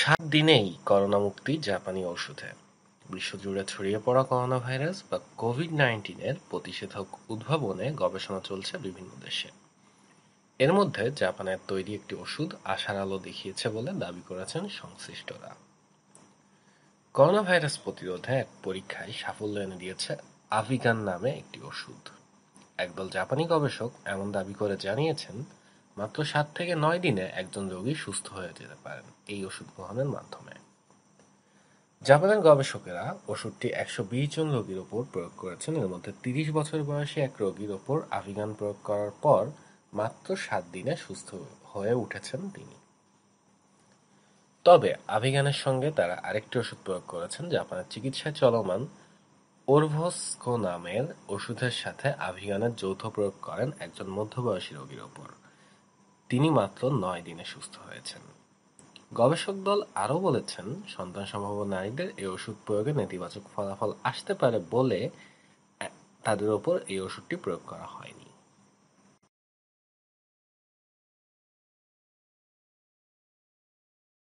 সাত দিনেই করোনামুক্তি জাপানি ওষুধে বিশ্বজুড়ে ছড়িয়ে পড়া করোনাভাইরাস বা কোভিড-নাইন্টিনের প্রতিষেধক উদ্ভাবনে গবেষণা চলছে বিভিন্ন দেশে। এর মধ্যে জাপানের তৈরি একটি ওষুধ আশার আলো দেখিয়েছে বলে দাবি করেছেন সংশ্লিষ্টরা। করোনাভাইরাস প্রতিরোধে এক পরীক্ষায় সাফল্য এনে দিয়েছে আভিগান নামে একটি ওষুধ। একদল জাপানি গবেষক এমন দাবি করে জানিয়েছেন, মাত্র সাত থেকে নয় দিনে একজন রোগী সুস্থ হয়ে যেতে পারেন এই ওষুধ গ্রহণের মাধ্যমে। জাপানের গবেষকেরা ওষুধটি একশো বিশ জন রোগীর ওপর প্রয়োগ করেছেন এর মধ্যে তিরিশ বছর বয়সী এক রোগীর ওপর আভিগান প্রয়োগ করার পর মাত্র সাত দিনে সুস্থ হয়ে উঠেছেন তিনি। তবে আভিগানের সঙ্গে তারা আরেকটি ওষুধ প্রয়োগ করেছেন, জাপানের চিকিৎসায় চলমান ওরভোসকো নামের ওষুধের সাথে আভিগানের যৌথ প্রয়োগ করেন একজন মধ্যবয়সী রোগীর ওপর। তিনি মাত্র নয় দিনে সুস্থ হয়েছেন। গবেষক দল আরও বলেছেন, সন্তান সম্ভব নারীদের এই ওষুধ প্রয়োগে নেতিবাচক ফলাফল আসতে পারে বলে তাদের ওপর এই ওষুধটি প্রয়োগ করা হয়নি।